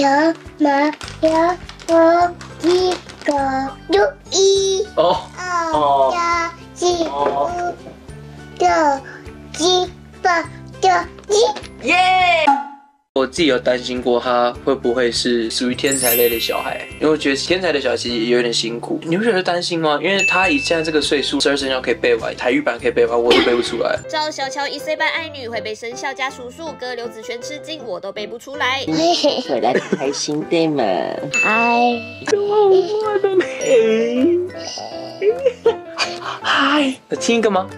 条马条我一个六一哦，二加七五六七八九一。耶！我自己有担心过他会不会是属于天才类的小孩，因为我觉得天才的小孩其实也有点辛苦。你会觉得担心吗？因为他以现在这个岁数，十二生肖可以背完，台语版可以背完，我都背不出来。赵小乔一岁半爱女会被生肖加数数，哥刘子璇吃惊，我都背不出来。回来开心对吗？嗨，嗨，听一个吗？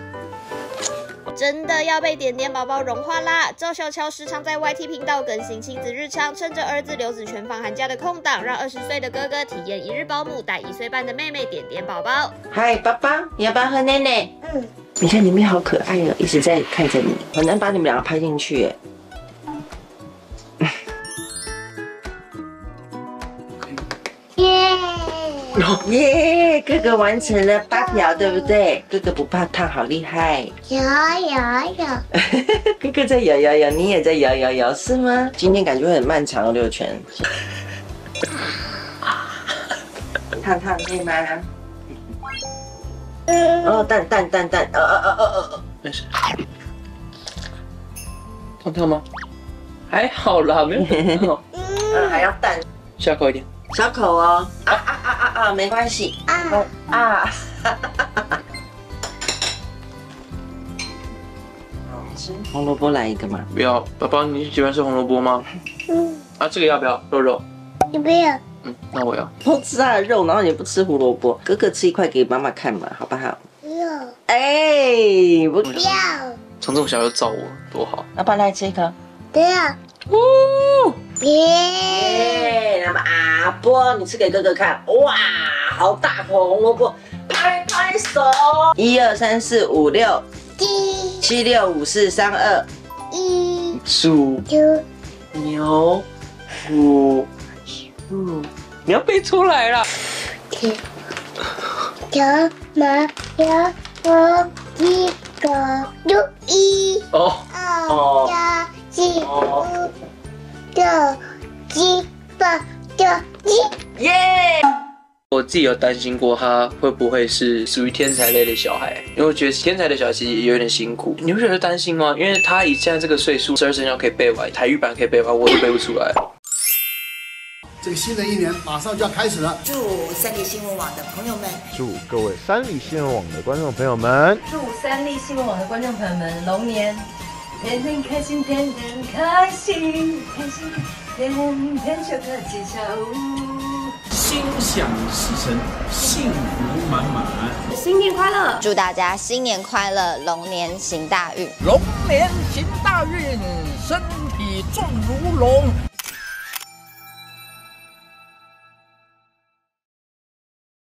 真的要被点点宝宝融化啦！赵小乔时常在 YT 频道更新亲子日常，趁着儿子刘子全放寒假的空档，让二十岁的哥哥体验一日保姆带一岁半的妹妹点点宝宝。嗨，爸爸，你要不要喝奶奶？嗯，你看你们好可爱哦，一直在看着你，很难把你们两个拍进去耶。耶！耶，哥哥完成了八条，对不对？哥哥不怕烫，好厉害！摇摇摇，哥哥在摇摇摇，你也在摇摇摇，是吗？今天感觉会很漫长哦，六圈。烫烫可以吗？哦，蛋蛋蛋蛋，呃呃呃呃呃，没事。烫烫吗？还好啦，没有很烫。呃还要蛋，小口一点。小口哦。啊啊啊没关系。啊，啊。好吃，红萝卜来一个嘛。不要，宝宝，你喜欢吃红萝卜吗？嗯，啊，这个要不要？肉肉。你不要，嗯，那我要。不吃它的肉，然后你不吃胡萝卜，哥哥吃一块给妈妈看嘛，好不好？不要，哎，不，不要，从这么小就照我，多好。要不要来吃一颗？不要，哦，别，耶，那么阿波，你吃给哥哥看，哇，好大口红萝卜，拍拍手，一二三四五六。七。七六五四三二，一。鼠。九。牛。虎。嗯，你要背出来啦。条条马条我一个六一。哦，哦加七五六七八九一。耶！我自己有担心过他会不会是属于天才类的小孩，因为我觉得天才的小孩其实也有点辛苦。你会觉得担心吗？因为他以现在这个岁数，十二生肖可以背完，台语版可以背完，我都背不出来。这个新的一年马上就要开始了。祝三立新闻网的朋友们祝各位三立新闻网的观众朋友们，祝三立新闻网的观众朋友们龙年天天开心，天天开心，开心天天就可吉祥物。心想事成，幸福满满。新年快乐！祝大家新年快乐，龙年行大运。龙年行大运，身体壮如龙，